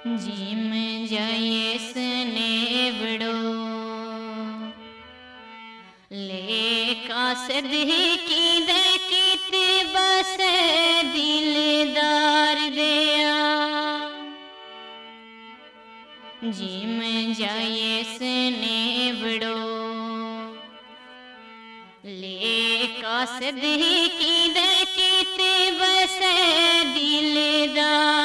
Gym जाए स्नेवड़ो ले का सदी की दकीत बस दिलदार दिया। जिम जाए स्नेवड़ो ले का सदी की दकीत बस दिलदार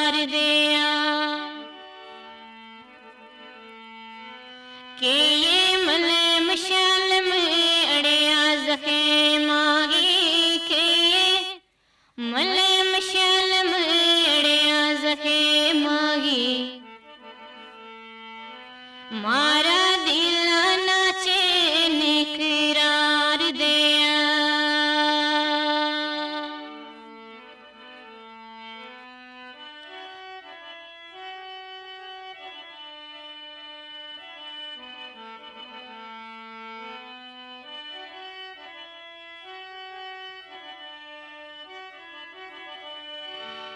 मारा दिल नाचे निकरार दिया।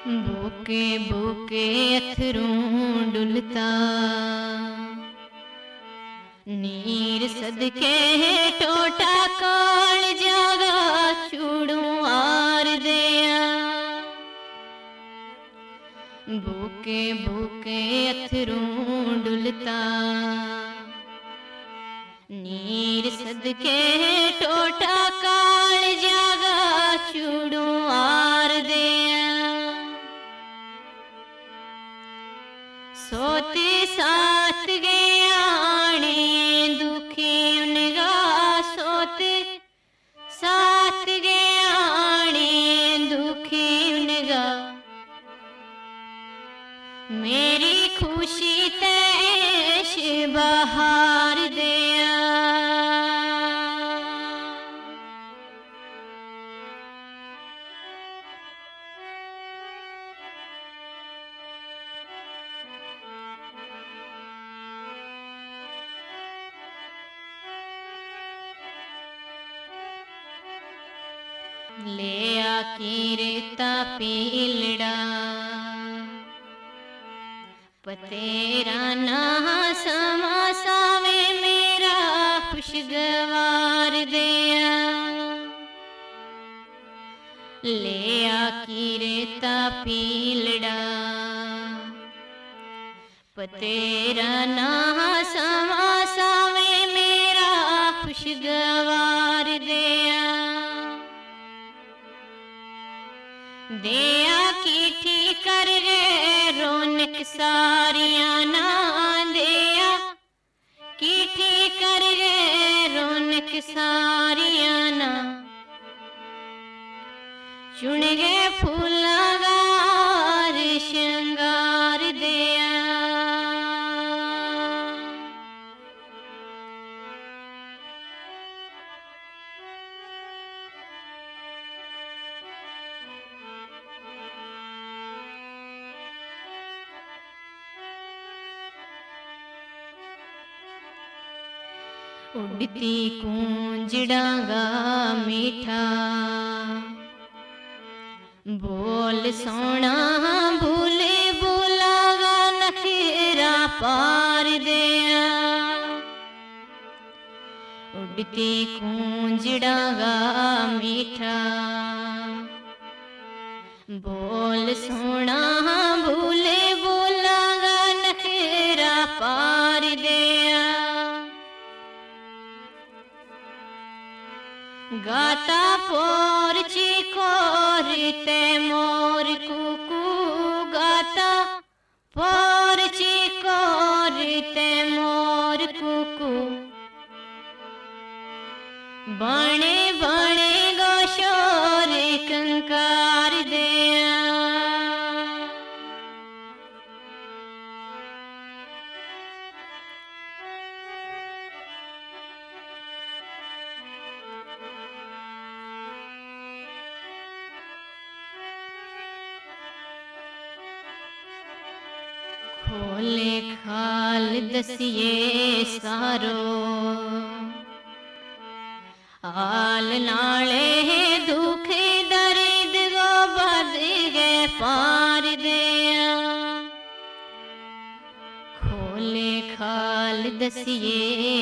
बुके बुके अथरूं डुलता। नीर सदके टोटा काल जागा? चूड़ू आर दिया। बुके बुके अथरूं डुलता। नीर सदके टोटा काल जागा? चूड़ू आर दिया। सोते साथ गयाने ले आकी रेता पीलड़ा। पतेरा ना समा सावे मेरा खुशगवार दिया। ले आकी रेता पीलड़ा। पतेरा ना समा सावे मेरा खुशगवार दिया। दिया थी कर रे, रौनक सारिया ना दया। की थी कर रे, रौनक सारिया ना। चुन गए फूलागार ਉਡਤੀ ਉੱਡਤੀ ਕੂੰਜੜਾਂਗਾ ਮੀਠਾ। ਬੋਲ ਸੋਣਾ ਭੁਲੇ ਬੋਲਾਗਾ ਨਖੇਰਾ ਪਾਰ ਦਿਆ। ਉੱਡਤੀ ਕੂੰਜੜਾਂਗਾ ਮੀਠਾ। ਬੋਲ ਸੋਣਾ गाता पोर चिकोर ते मोर कुकू गाता पोर चिकोर ते मोर कुकू। बणे बणे गोशोर कंकार दिया खोले खाल दसिए सारो। आल नाले दुख दर्द गो बद गए पार दिया। खाल दसिए